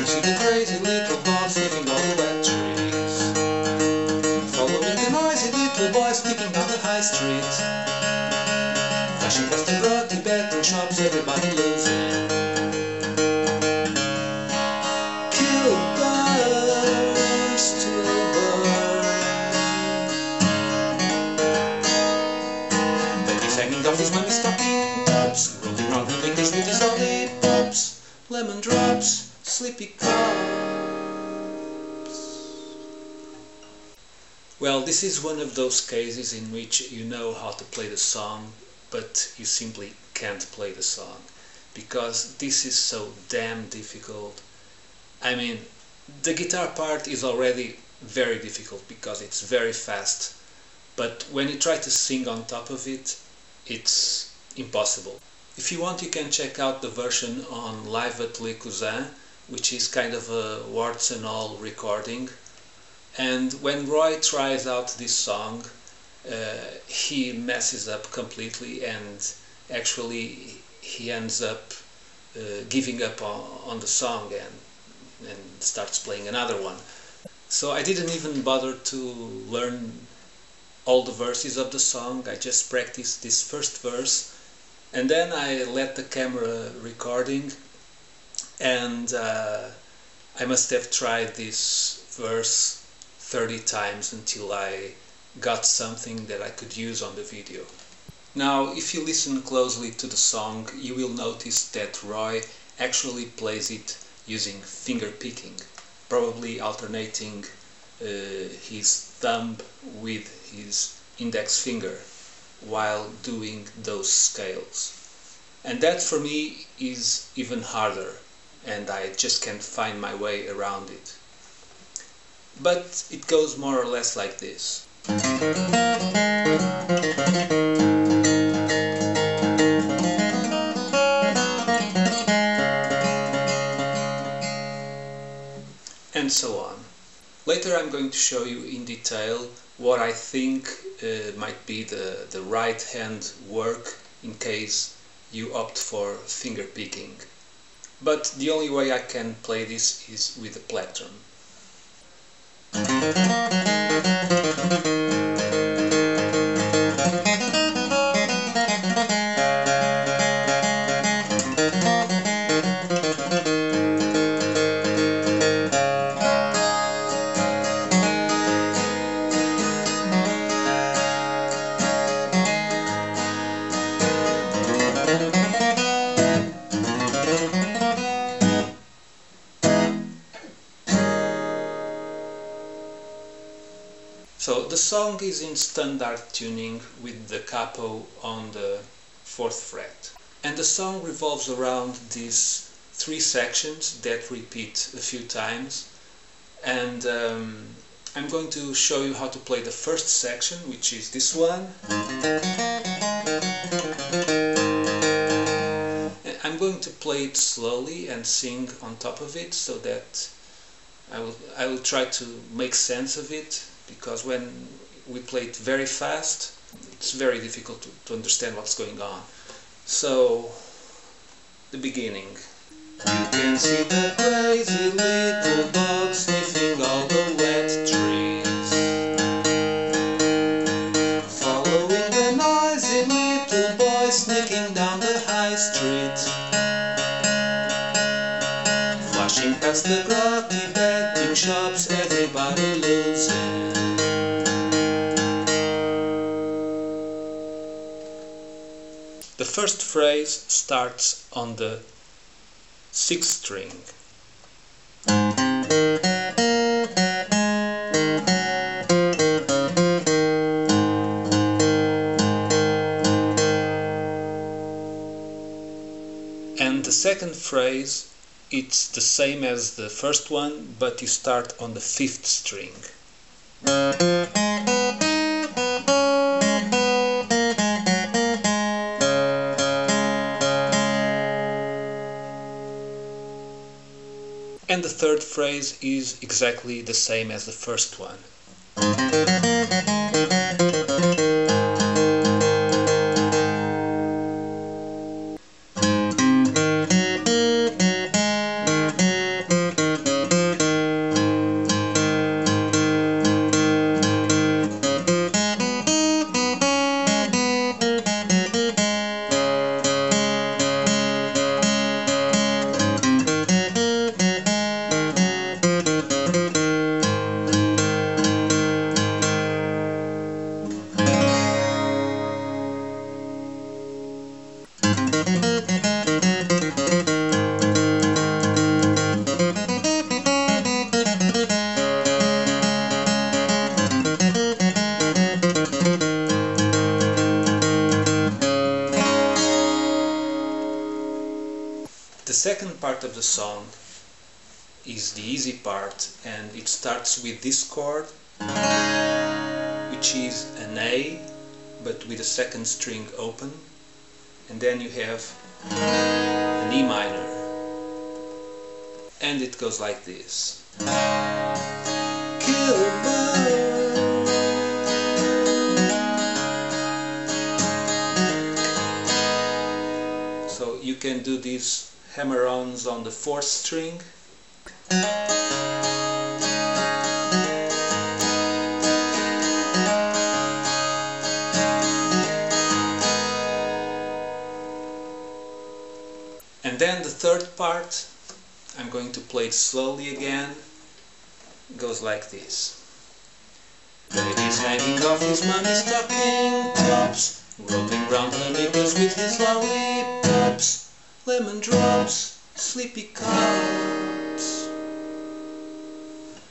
you see the crazy little dog sniffing all the wet trees? Following the noisy little boy sneaking down the high street. Flashing past the grotty betting shops, everybody losing. Kill cops. Well, this is one of those cases in which you know how to play the song, but you simply can't play the song because this is so damn difficult. I mean, the guitar part is already very difficult because it's very fast, but when you try to sing on top of it, it's impossible. If you want, you can check out the version on Live at Les Cousins, which is kind of a warts and all recording. And when Roy tries out this song, uh, he messes up completely and actually he ends up uh, giving up on, on the song and, and starts playing another one. So I didn't even bother to learn all the verses of the song, I just practiced this first verse and then I let the camera recording and uh, I must have tried this verse 30 times until I got something that I could use on the video. Now if you listen closely to the song you will notice that Roy actually plays it using finger picking, probably alternating uh, his thumb with his index finger while doing those scales. And that for me is even harder and I just can't find my way around it. But it goes more or less like this. And so on. Later I'm going to show you in detail what I think uh, might be the, the right hand work in case you opt for finger picking. But the only way I can play this is with a plectrum. Song is in standard tuning with the capo on the 4th fret. And the song revolves around these three sections that repeat a few times. And um, I'm going to show you how to play the first section, which is this one. I'm going to play it slowly and sing on top of it so that I will, I will try to make sense of it because when we play it very fast it's very difficult to, to understand what's going on. So, the beginning. You can see the crazy little dog sniffing all the wet trees. Following the noisy little boy sneaking down the high street. Flashing past the first phrase starts on the sixth string. And the second phrase, it's the same as the first one, but you start on the fifth string. And the third phrase is exactly the same as the first one. The second part of the song is the easy part and it starts with this chord which is an A but with a second string open and then you have an E minor. And it goes like this. So you can do these hammer-ons on the fourth string the third part I'm going to play it slowly again goes like this. Hanging off his stocking tops round her knickers with his lollipops Lemon drops, sleepy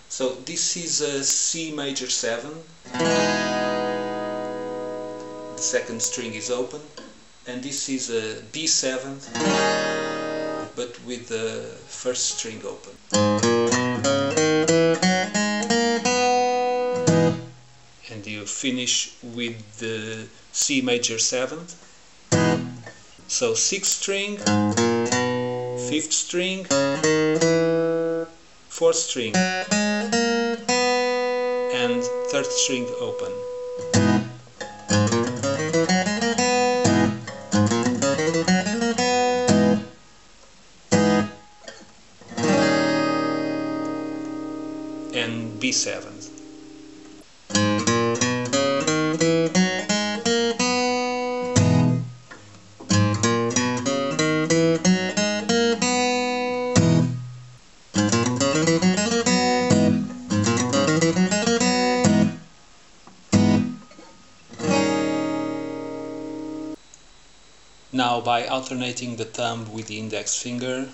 So this is a C major 7 The second string is open and this is a B7 but with the first string open. And you finish with the C major 7th. So 6th string, 5th string, 4th string and 3rd string open. B7. Now by alternating the thumb with the index finger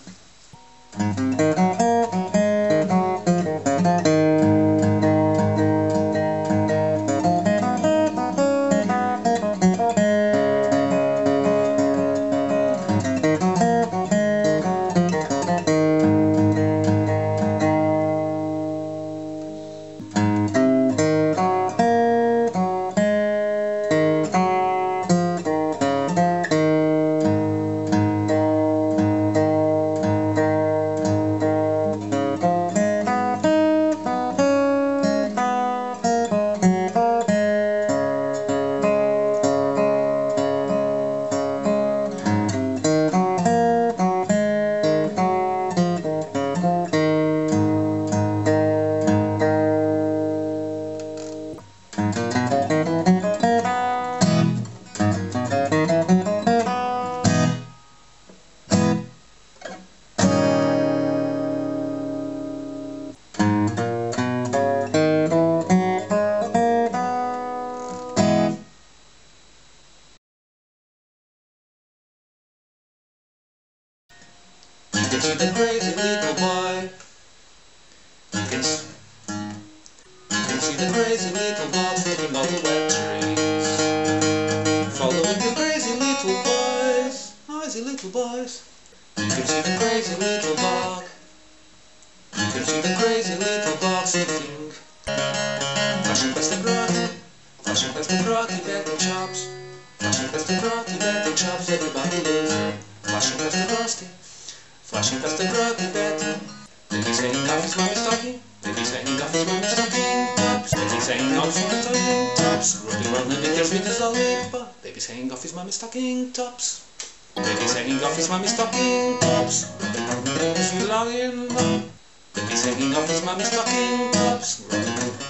Can see the crazy little boy. You can, you can see the crazy little dog sniffing all the wet trees. Following the crazy little boys, noisy little boys. You can see the crazy little dog. You can see the crazy little dog sniffing. Flashing past the grotty, flashing past the grotty, betting chops. Flashing past the grotty, betting chops, everybody losing. Flashing past the rusty. Flashing past the grotty Betty Baby's hanging off his mommy's stocking His mommy's stocking tops Baby's hanging off his tops Rolling round the knickers with his lollipop Baby's hanging off his mommy's stocking tops Baby's hanging off his mommy's stocking tops Rolling round the knickers with lollipop Baby's hanging off his mommy's stocking tops Rolling